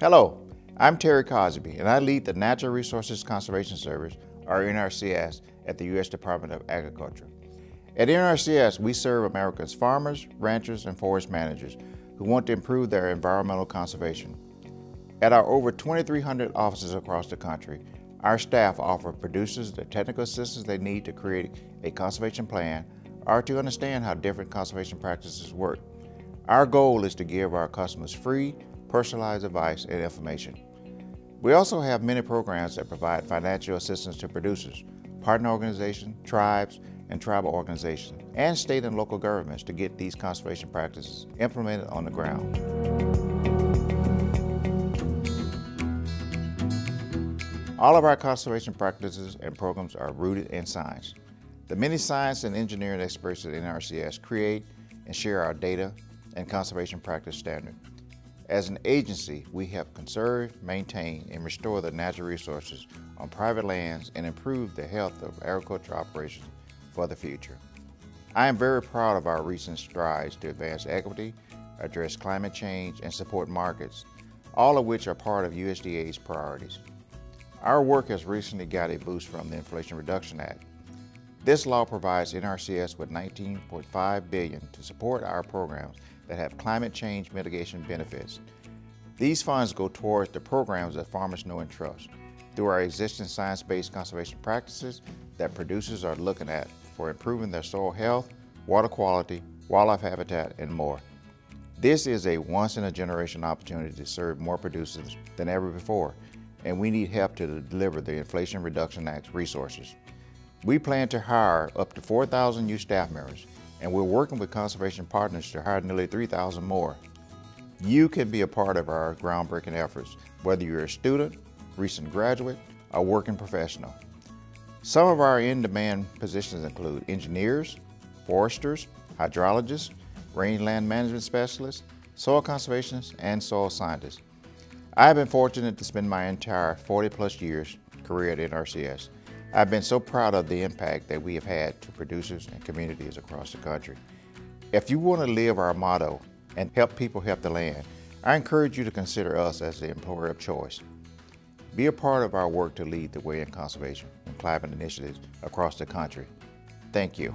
Hello, I'm Terry Cosby, and I lead the Natural Resources Conservation Service, or NRCS, at the U.S. Department of Agriculture. At NRCS, we serve America's farmers, ranchers, and forest managers who want to improve their environmental conservation. At our over 2,300 offices across the country, our staff offer producers the technical assistance they need to create a conservation plan or to understand how different conservation practices work. Our goal is to give our customers free, personalized advice and information. We also have many programs that provide financial assistance to producers, partner organizations, tribes, and tribal organizations, and state and local governments to get these conservation practices implemented on the ground. All of our conservation practices and programs are rooted in science. The many science and engineering experts at NRCS create and share our data and conservation practice standard. As an agency, we help conserve, maintain, and restore the natural resources on private lands and improve the health of agriculture operations for the future. I am very proud of our recent strides to advance equity, address climate change, and support markets, all of which are part of USDA's priorities. Our work has recently got a boost from the Inflation Reduction Act. This law provides NRCS with 19.5 billion to support our programs that have climate change mitigation benefits. These funds go towards the programs that farmers know and trust through our existing science-based conservation practices that producers are looking at for improving their soil health, water quality, wildlife habitat, and more. This is a once-in-a-generation opportunity to serve more producers than ever before, and we need help to deliver the Inflation Reduction Act resources. We plan to hire up to 4,000 new staff members and we're working with conservation partners to hire nearly 3,000 more. You can be a part of our groundbreaking efforts, whether you're a student, recent graduate, or working professional. Some of our in-demand positions include engineers, foresters, hydrologists, rangeland management specialists, soil conservationists, and soil scientists. I have been fortunate to spend my entire 40 plus years career at NRCS I've been so proud of the impact that we have had to producers and communities across the country. If you want to live our motto and help people help the land, I encourage you to consider us as the employer of choice. Be a part of our work to lead the way in conservation and climate initiatives across the country. Thank you.